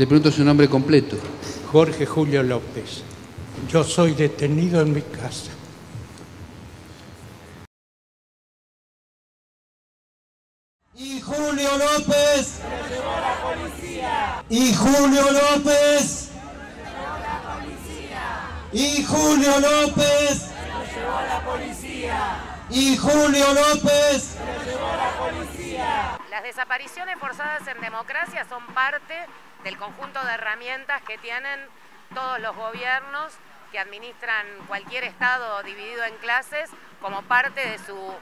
Le pregunto su nombre completo. Jorge Julio López. Yo soy detenido en mi casa. Y Julio López. Y Julio López. Y Julio López. Y Julio López. Las desapariciones forzadas en democracia son parte del conjunto de herramientas que tienen todos los gobiernos que administran cualquier Estado dividido en clases como parte de su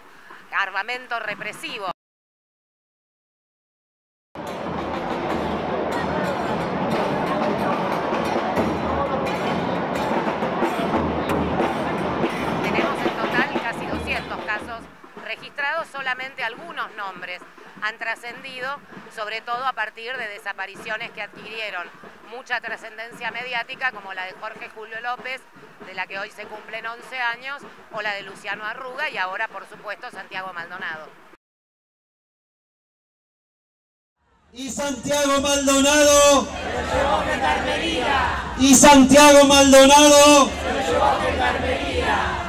armamento represivo. Solamente algunos nombres han trascendido, sobre todo a partir de desapariciones que adquirieron mucha trascendencia mediática, como la de Jorge Julio López, de la que hoy se cumplen 11 años, o la de Luciano Arruga y ahora, por supuesto, Santiago Maldonado. Y Santiago Maldonado. Y Santiago Maldonado.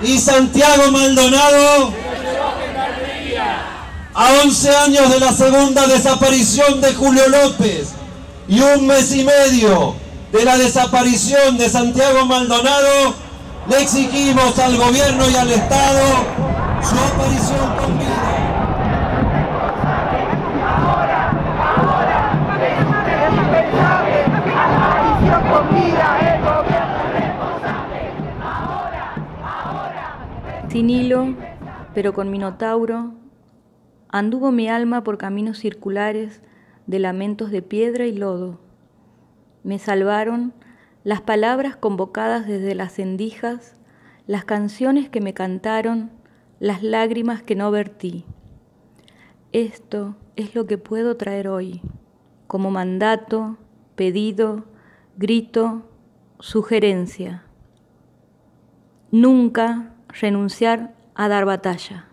Y Santiago Maldonado. A 11 años de la segunda desaparición de Julio López y un mes y medio de la desaparición de Santiago Maldonado, le exigimos al gobierno y al Estado su aparición con vida. Sin hilo, pero con minotauro, anduvo mi alma por caminos circulares de lamentos de piedra y lodo. Me salvaron las palabras convocadas desde las endijas, las canciones que me cantaron, las lágrimas que no vertí. Esto es lo que puedo traer hoy, como mandato, pedido, grito, sugerencia. Nunca renunciar a dar batalla.